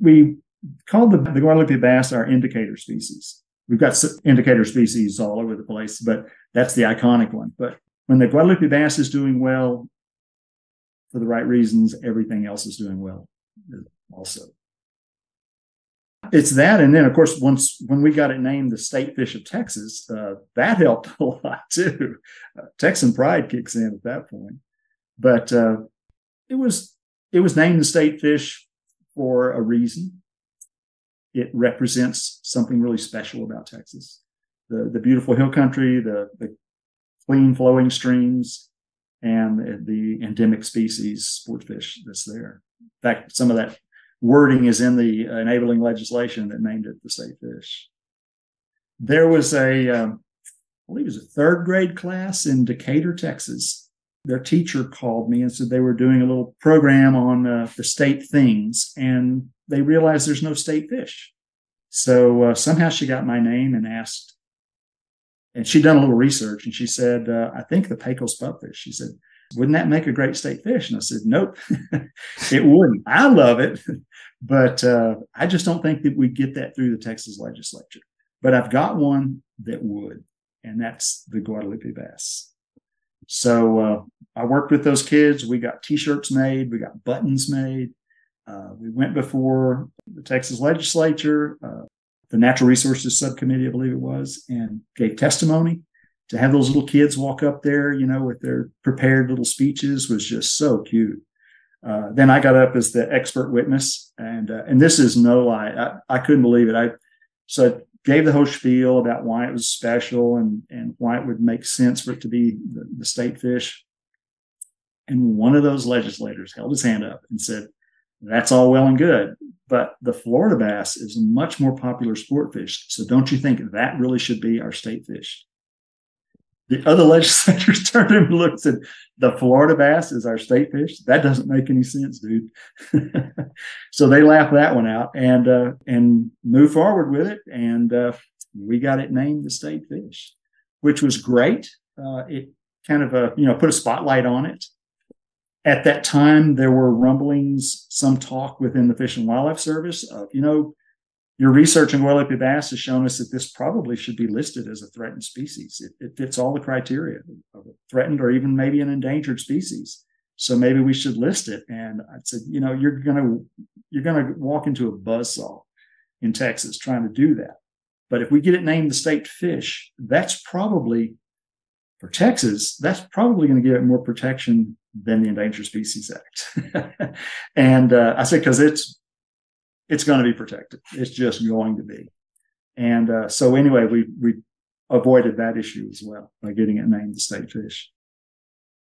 we call the, the Guadalupe bass our indicator species. We've got indicator species all over the place, but that's the iconic one. But when the Guadalupe bass is doing well for the right reasons, everything else is doing well also. It's that, and then of course, once when we got it named the state fish of Texas, uh, that helped a lot too. Uh, Texan pride kicks in at that point. But uh, it was it was named the state fish for a reason. It represents something really special about Texas. The, the beautiful hill country, the, the clean flowing streams, and the endemic species sportfish that's there. In fact, some of that wording is in the enabling legislation that named it the state fish. There was a, um, I believe it was a third grade class in Decatur, Texas. Their teacher called me and said they were doing a little program on uh, the state things, and they realized there's no state fish. So uh, somehow she got my name and asked, and she'd done a little research, and she said, uh, I think the Pecos pupfish. She said, wouldn't that make a great state fish? And I said, nope, it wouldn't. I love it, but uh, I just don't think that we get that through the Texas legislature. But I've got one that would, and that's the Guadalupe bass. So uh, I worked with those kids. We got T-shirts made, we got buttons made. Uh, we went before the Texas legislature, uh, the Natural Resources Subcommittee, I believe it was, and gave testimony to have those little kids walk up there, you know, with their prepared little speeches was just so cute. Uh, then I got up as the expert witness, and uh, and this is no lie. I, I couldn't believe it. I so gave the whole spiel about why it was special and and why it would make sense for it to be the, the state fish. And one of those legislators held his hand up and said, "That's all well and good, but the Florida bass is a much more popular sport fish. So don't you think that really should be our state fish?" The other legislators turned and looked and said, the Florida bass is our state fish. That doesn't make any sense, dude. so they laughed that one out and uh, and moved forward with it, and uh, we got it named the state fish, which was great. Uh, it kind of uh, you know put a spotlight on it. At that time, there were rumblings, some talk within the Fish and Wildlife Service of you know your research in Guadalupe bass has shown us that this probably should be listed as a threatened species. It, it, fits all the criteria of a threatened or even maybe an endangered species. So maybe we should list it. And I said, you know, you're gonna you're gonna walk into a buzzsaw in Texas trying to do that. But if we get it named the state fish, that's probably for Texas, that's probably going to give it more protection than the Endangered Species Act. and uh, I said because it's it's going to be protected. It's just going to be. And uh, so anyway, we we avoided that issue as well by getting it named the state fish.